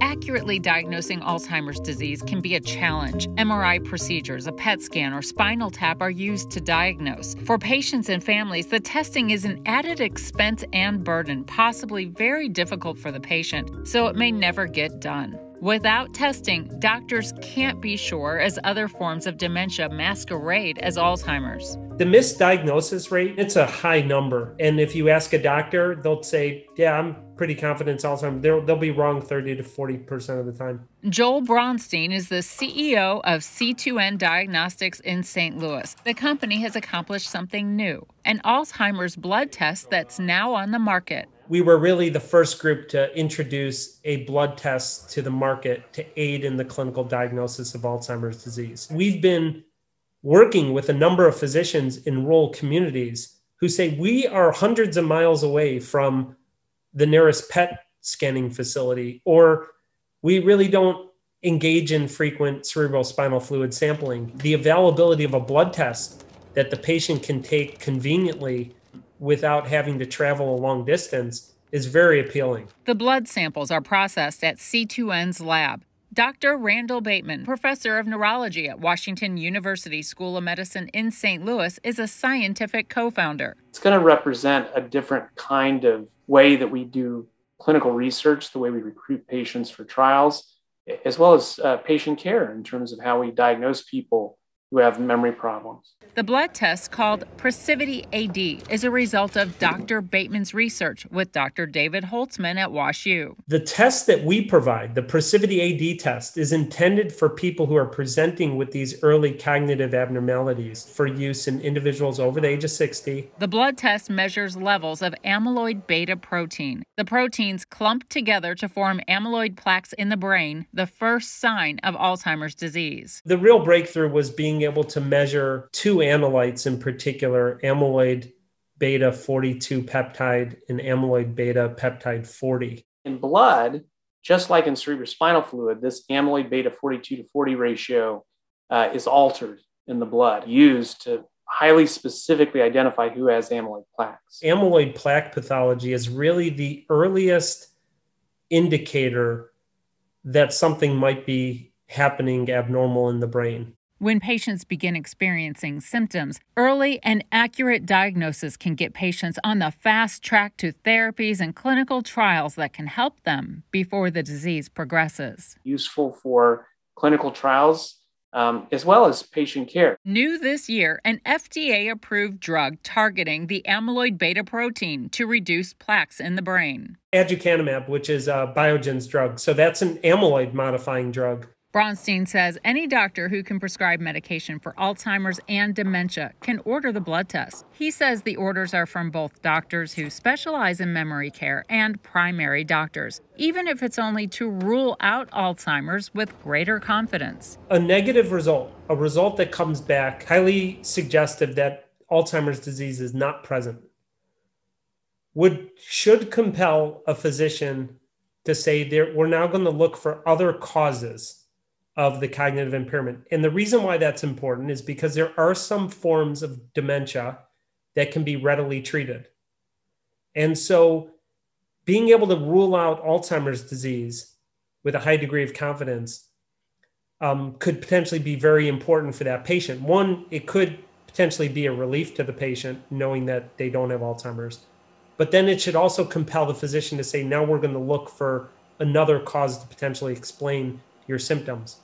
Accurately diagnosing Alzheimer's disease can be a challenge. MRI procedures, a PET scan, or spinal tap are used to diagnose. For patients and families, the testing is an added expense and burden, possibly very difficult for the patient, so it may never get done. Without testing, doctors can't be sure as other forms of dementia masquerade as Alzheimer's. The misdiagnosis rate, it's a high number. And if you ask a doctor, they'll say, yeah, I'm pretty confident it's Alzheimer's. They'll, they'll be wrong 30 to 40% of the time. Joel Braunstein is the CEO of C2N Diagnostics in St. Louis. The company has accomplished something new an Alzheimer's blood test that's now on the market we were really the first group to introduce a blood test to the market to aid in the clinical diagnosis of Alzheimer's disease. We've been working with a number of physicians in rural communities who say we are hundreds of miles away from the nearest PET scanning facility, or we really don't engage in frequent cerebral spinal fluid sampling. The availability of a blood test that the patient can take conveniently without having to travel a long distance is very appealing. The blood samples are processed at C2N's lab. Dr. Randall Bateman, professor of neurology at Washington University School of Medicine in St. Louis, is a scientific co founder. It's going to represent a different kind of way that we do clinical research, the way we recruit patients for trials, as well as uh, patient care in terms of how we diagnose people who have memory problems. The blood test called Precivity AD is a result of Dr. Bateman's research with Dr. David Holtzman at WashU. The test that we provide, the Precivity AD test, is intended for people who are presenting with these early cognitive abnormalities for use in individuals over the age of 60. The blood test measures levels of amyloid beta protein. The proteins clump together to form amyloid plaques in the brain, the first sign of Alzheimer's disease. The real breakthrough was being being able to measure two analytes in particular, amyloid beta 42 peptide and amyloid beta peptide 40. In blood, just like in cerebrospinal fluid, this amyloid beta 42 to 40 ratio uh, is altered in the blood, used to highly specifically identify who has amyloid plaques. Amyloid plaque pathology is really the earliest indicator that something might be happening abnormal in the brain. When patients begin experiencing symptoms, early and accurate diagnosis can get patients on the fast track to therapies and clinical trials that can help them before the disease progresses. Useful for clinical trials um, as well as patient care. New this year, an FDA approved drug targeting the amyloid beta protein to reduce plaques in the brain. Aducanumab, which is a Biogen's drug. So that's an amyloid modifying drug. Braunstein says any doctor who can prescribe medication for Alzheimer's and dementia can order the blood test. He says the orders are from both doctors who specialize in memory care and primary doctors, even if it's only to rule out Alzheimer's with greater confidence. A negative result, a result that comes back highly suggestive that Alzheimer's disease is not present, would should compel a physician to say we're now going to look for other causes of the cognitive impairment. And the reason why that's important is because there are some forms of dementia that can be readily treated. And so being able to rule out Alzheimer's disease with a high degree of confidence um, could potentially be very important for that patient. One, it could potentially be a relief to the patient knowing that they don't have Alzheimer's. But then it should also compel the physician to say, now we're going to look for another cause to potentially explain your symptoms.